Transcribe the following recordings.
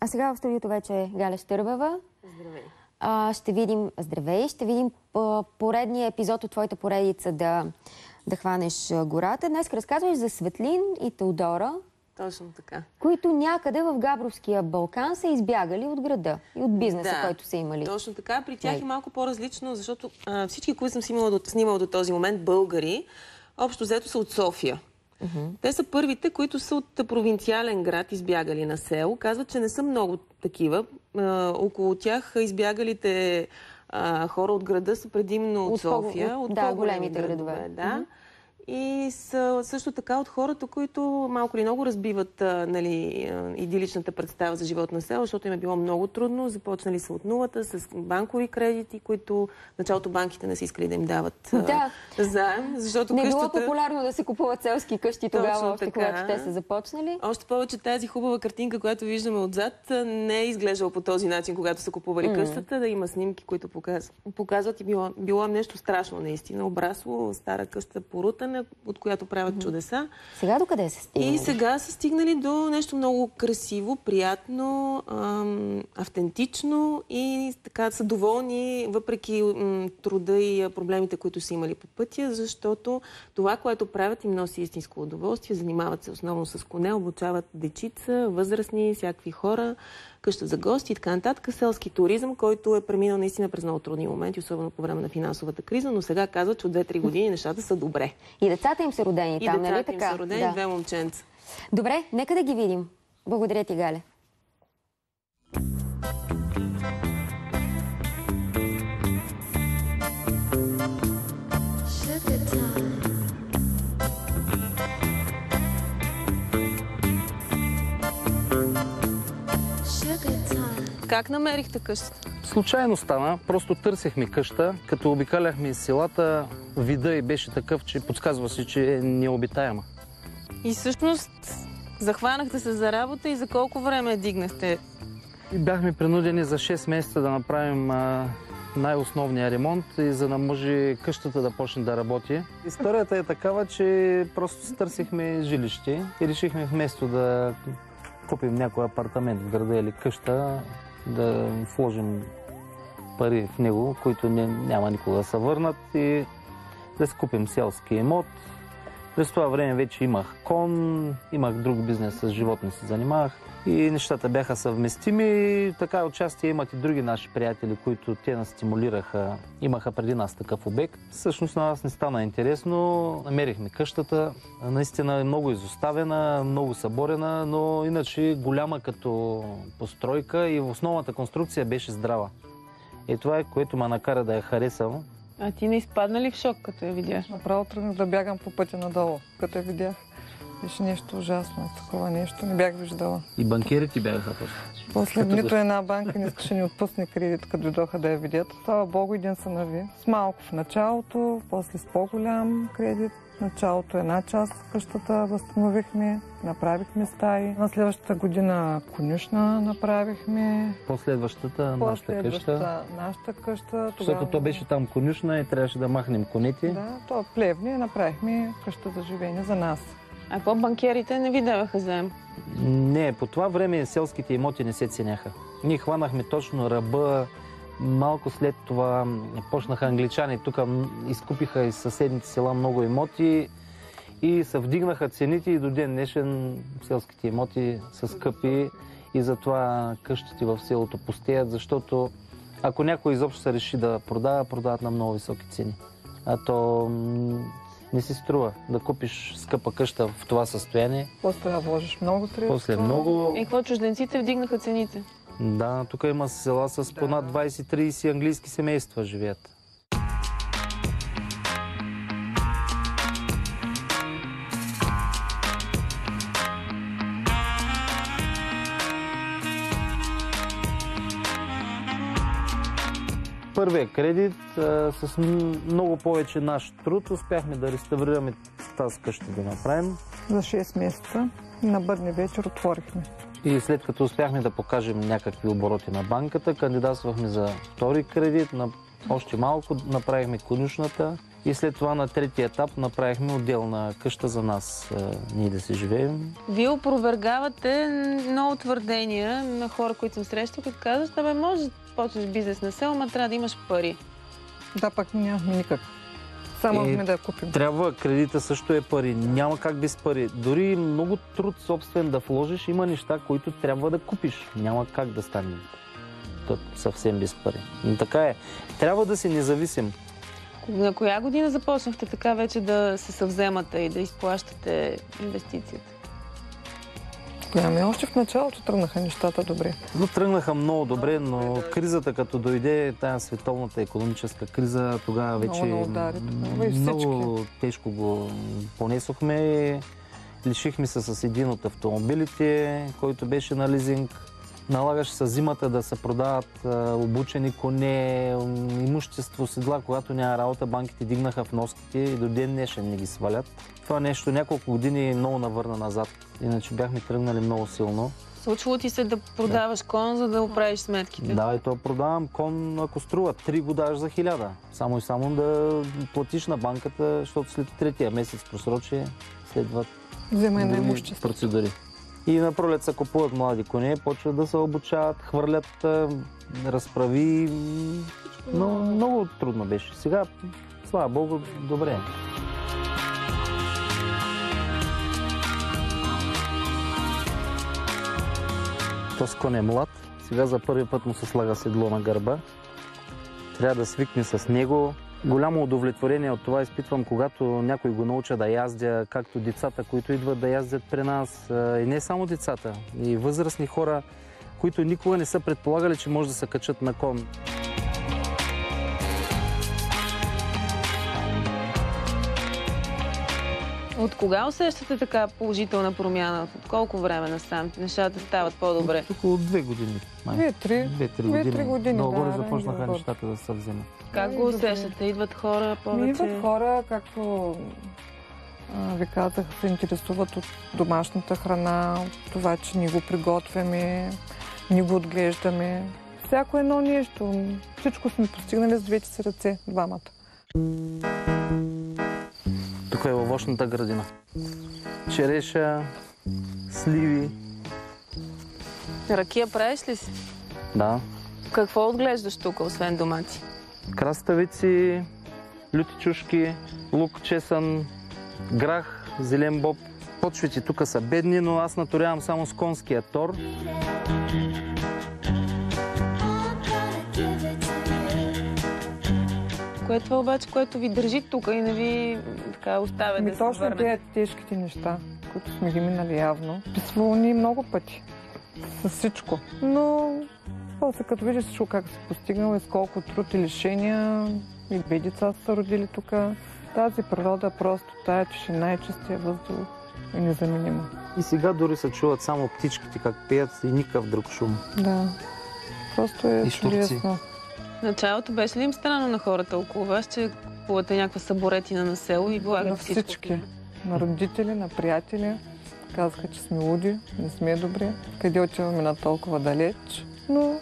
А сега в студиото вече е Галя Штърбева. Здравей. А, ще видим, здравей, ще видим поредния епизод от твоята поредица да, да хванеш гората. Днес разказваш за Светлин и Теодора, Точно така. които някъде в Габровския Балкан са избягали от града и от бизнеса, Да. който са имали. Точно така. При тях Нали? е малко по-различно, защото а, всички, които съм снимала до, снимала до този момент, българи, общо взето са от София. Те са първите, които са от провинциален град, избягали на село. Казват, че не са много такива. А, около тях избягалите а, хора от града са предимно от, София. от- От, да, по-големи големите градове. Да. И са също така от хората, които малко или много разбиват нали, идиличната представа за живот на село, защото им е било много трудно. Започнали са от нулата с банкови кредити, които в началото банките не са искали да им дават Да. заем, защото Не е било къщата... популярно да се купуват селски къщи тогава, Точно още така. когато те са започнали. Още повече тази хубава картинка, която виждаме отзад, не е изглеждала по този начин, когато са купували къщата, да има снимки, които показват, показват и било, било нещо страшно наистина. Обрасло, стара къща порутане, от която правят чудеса. Сега докъде се стигна? И сега са стигнали до нещо много красиво, приятно, ам, автентично и така са доволни, въпреки м, труда и проблемите, които са имали по пътя, защото това, което правят, им носи истинско удоволствие. Занимават се основно с коне, обучават дечица, възрастни, всякакви хора, къща за гости и така нататък. Селски туризъм, който е преминал наистина през много трудни моменти, особено по време на финансовата криза, но сега казват, че от 2-3 години нещата са добре. И децата им са родени И там, нали децата им така? са родени, Да. две момченца. Добре, нека да ги видим. Благодаря ти, Галя. Как намерихте къщата? Случайно стана, просто търсехме къща, като обикаляхме из селата, вида и беше такъв, че подсказва се, че е необитаема. И всъщност захванахте се за работа и за колко време дигнахте? И бяхме принудени за 6 месеца да направим най-основния ремонт и за да може къщата да почне да работи. Историята е такава, че просто си търсихме жилище и решихме вместо да купим някой апартамент в града или къща, да вложим пари в него, които няма никога да се върнат и да си купим селски имот. През това време вече имах кон, имах друг бизнес с животни се занимавах и нещата бяха съвместими. Така участие имат и други наши приятели, които те нас стимулираха. Имаха преди нас такъв обект. Всъщност на нас не стана интересно. Намерихме къщата. Наистина е много изоставена, много съборена, но иначе голяма като постройка и основната конструкция беше здрава. И това е, което ме накара да я харесам. А ти не изпадна ли в шок, като я видя? Направо тръгнах да бягам по пътя надолу, като я видях. Беше нещо ужасно. Такова нещо не бях виждала. И банкерите бяха после. После Като нито една банка не искаше ни отпусне кредит, като дойдоха да я видят. Слава Богу, един се нави. С малко в началото, после с по-голям кредит. В началото една част от къщата възстановихме, направихме стаи. На следващата година конюшна направихме. Последващата нашата къща. Нашата къща. Защото то беше там конюшна и трябваше да махнем конете. Да, то плевни направихме къща за живеене за нас. А по-банкерите не ви даваха заем? Не, по това време селските имоти не се ценяха. Ние хванахме точно ръба. Малко след това почнаха англичани. Тук изкупиха из съседните села много имоти и се вдигнаха цените и до ден днешен селските имоти са скъпи и затова къщите в селото пустеят, защото ако някой изобщо се реши да продава, продават на много високи цени. А то не си струва да купиш скъпа къща в това състояние. После да вложиш много средства. После много... И какво чужденците вдигнаха цените? Да, тук има села с по над 20-30 английски семейства живеят. Първия кредит а, с много повече наш труд успяхме да реставрираме тази къща да направим. За 6 месеца на бъдни вечер отворихме. И след като успяхме да покажем някакви обороти на банката, кандидатствахме за втори кредит на Още малко направихме конюшната и след това на третия етап направихме отделна къща за нас, а, ние да си живеем. Вие опровергавате много твърдения на хора, които съм срещал, които казват, абе, може да почнеш бизнес на село, ама трябва да имаш пари. Да, пак нямахме никак. Само Е, да я купим. Трябва, кредита също е пари. Няма как без пари. Дори много труд собствен да вложиш, има неща, които трябва да купиш. Няма как да стане. Съвсем без пари. Но така е. Трябва да си независим. На коя година започнахте така вече да се съвземате и да изплащате инвестицията? Ами още в началото тръгнаха нещата добре. Но тръгнаха много добре, но кризата като дойде, тая световната економическа криза, тогава вече Много удари много тежко го понесохме. Лишихме се с един от автомобилите, който беше на лизинг. Налагаше се зимата да се продават обучени коне, имущество, седла, когато няма работа, банките дигнаха вноските и до ден днешен не ги свалят. Това нещо няколко години много навърна назад, иначе бяхме тръгнали много силно. Случвало ти се да продаваш кон, за да оправиш сметките? Да, и то продавам кон, ако струва 3 го даваш за 1000. Само и само да платиш на банката, защото след третия месец просрочие следват Вземане на имущество. процедури. И на пролет се купуват млади коне, почват да се обучават, хвърлят разправи. Но много трудно беше. Сега, слава Богу, добре. Този кон е млад. Сега за първи път му се слага седло на гърба. Трябва да свикне с него. Голямо удовлетворение от това изпитвам, когато някой го науча да яздя, както децата, които идват да яздят при нас. И не само децата, и възрастни хора, които никога не са предполагали, че може да се качат на кон. От кога усещате така положителна промяна? От колко време насам? Нещата стават по-добре. Около две години. Две-три. Две-три години. години, Долу-горе да, започнаха да, да. нещата да се вземат. Как го усещате? Идват хора Ми повече? идват хора, както ви казах, се интересуват от домашната храна, от това, че ни го приготвяме, ни го отглеждаме. Всяко едно нещо. Всичко сме постигнали с двете си ръце, двамата. Тук е във вощната градина. Череша, сливи. Ракия правиш ли си? Да. Какво отглеждаш тук, освен домати? краставици, люти чушки, лук, чесън, грах, зелен боб. Почвите тук са бедни, но аз наторявам само с конския тор. Кое е това обаче, което ви държи тук и не ви така оставя Ми да се точно върнете? тези тежките неща, които сме ги минали явно. Писвало ни много пъти. С всичко. Но после като видиш всичко как се постигнало и с колко труд и лишения и две деца са родили тук. Тази природа просто, тая тишина и чистия въздух е незаменима. И сега дори се чуват само птичките как пеят и никакъв друг шум. Да. Просто е И чудесно. Началото беше ли им странно на хората около вас, че купувате някаква съборетина на село и влагат На всичко? всички. На родители, на приятели. Казаха, че сме луди, не сме добри. Къде отиваме на толкова далеч. Но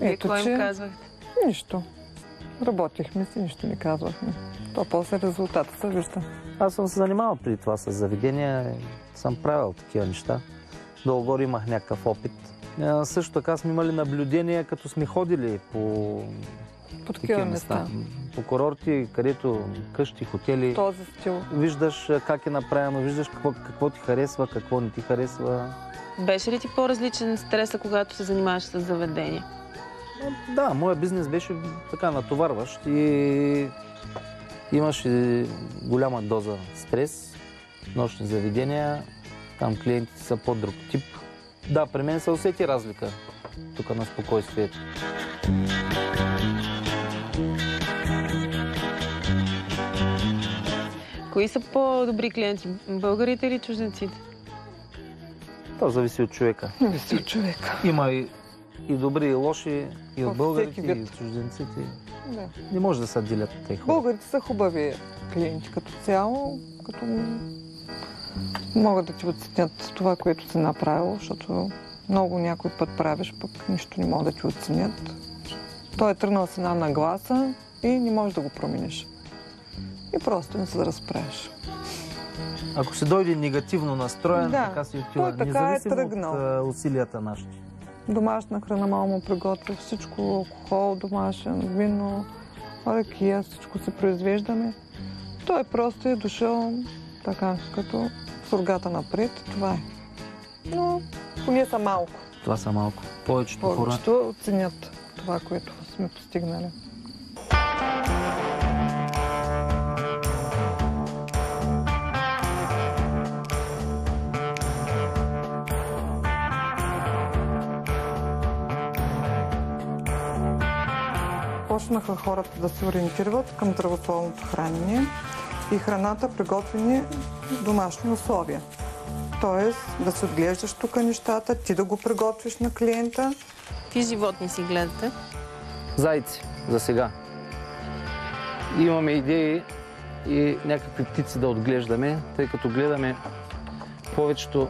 Вие ето, какво че... им казвахте? Нищо. Работихме си, нищо не казвахме. То после резултата се вижда. Аз съм се занимавал преди това с заведения, съм правил такива неща. Долу-горе имах някакъв опит. Също така сме имали наблюдения, като сме ходили по По такива места. По курорти, където къщи, хотели. Този стил. Виждаш как е направено, виждаш какво, какво ти харесва, какво не ти харесва. Беше ли ти по-различен стреса, когато се занимаваш с заведения? Да, моят бизнес беше така натоварващ и имаше голяма доза стрес, нощни заведения, там клиентите са по-друг тип. Да, при мен се усети разлика тук на спокойствието. Кои са по-добри клиенти? Българите или чужденците? То зависи от човека. Зависи от човека. Има и, и добри, и лоши, и от българите, и от чужденците. Да. Не може да се делят тези хора. Българите са хубави клиенти като цяло, като могат да ти оценят това, което си направил, защото много някой път правиш, пък нищо не могат да ти оценят. Той е тръгнал с една нагласа, и не можеш да го промениш. И просто не се да разправиш. Ако се дойде негативно настроен, Да. така си отива. Той така е тръгнал. от усилията нашите. Домашна храна мама му приготвя, всичко, алкохол домашен, вино, ракия, всичко се произвеждаме. Той просто е дошъл така, като сургата напред, това е. Но поне са малко. Това са малко. Повечето хора. Повечето оценят това, което сме постигнали. Почнаха хората да се ориентират към здравословното хранене и храната приготвени в домашни условия. Тоест да се отглеждаш тук нещата, ти да го приготвиш на клиента, Какви животни си гледате? Зайци, за сега. Имаме идеи и някакви птици да отглеждаме, тъй като гледаме повечето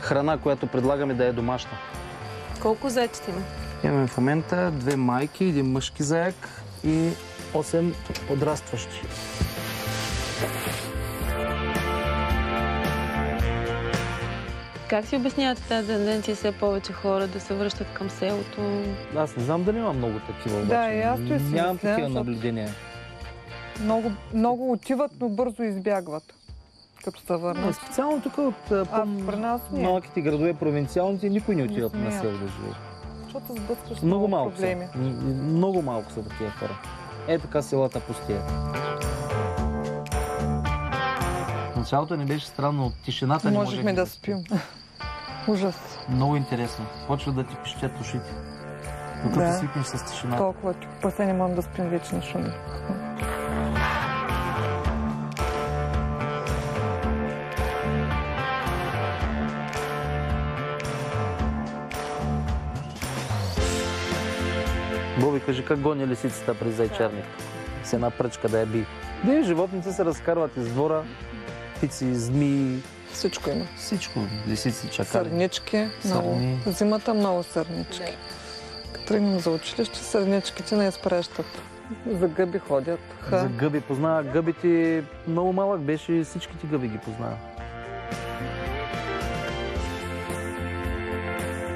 храна, която предлагаме да е домашна. Колко зайчета има? Имаме в момента две майки, един мъжки заек и 8 подрастващи. Как си обяснявате тази тенденция все повече хора да се връщат към селото? Аз не знам дали има много такива. Обаче. Да, и аз си Нямам такива наблюдения. Много, много отиват, но бързо избягват, като се върнат. специално тук от а, нас не, малките градове, провинциалните, никой не отива Не на село да живее. защото сблъскваш с Много много малко проблеми. са. Много малко са такива хора. Е така селата пустеят. Началото не беше странно, от тишината не Можехме да спим. Ужас. Много интересно. Почва да ти пищят ушите. Докато Да. свикнеш с тишината. Толкова пасе не можем да спим вече на шуми. Боби, кажи как гони лисицата през зайчарник? С една пръчка да я би. Да, животните се разкарват из двора. Птици, змии, Всичко има. всичко. Лисици, чакали. Сърнички, много. Сърни. Зимата много сърнички. Като тръгнем за училище, сърничките не изпращат. За гъби ходят. Ха. За гъби познава. Гъбите много малък беше, всичките гъби ги познава.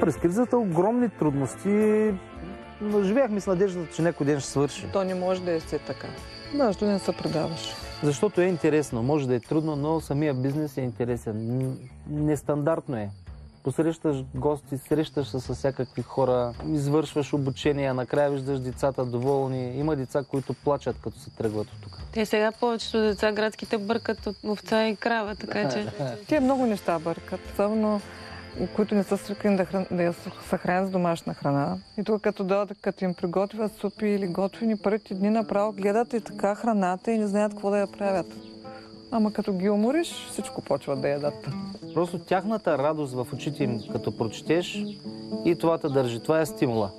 През кризата огромни трудности, но живяхме с надеждата, че някой ден ще свърши. То не може да е все така. Да, защо не се предаваш? Защото е интересно. Може да е трудно, но самия бизнес е интересен. Нестандартно е. Посрещаш гости, срещаш се с всякакви хора, извършваш обучение, накрая виждаш децата доволни. Има деца, които плачат, като се тръгват от тук. Те сега повечето деца градските бъркат от овца и крава, така че... Те много неща бъркат, особено които не са свикнали да, хран... да я се хранят с домашна храна. И тук като дойдат, като им приготвят супи или готвени първите дни направо гледат и така храната и не знаят какво да я правят. Ама като ги умориш, всичко почват да ядат. Просто тяхната радост в очите им, като прочетеш, и това те държи. Това е стимула.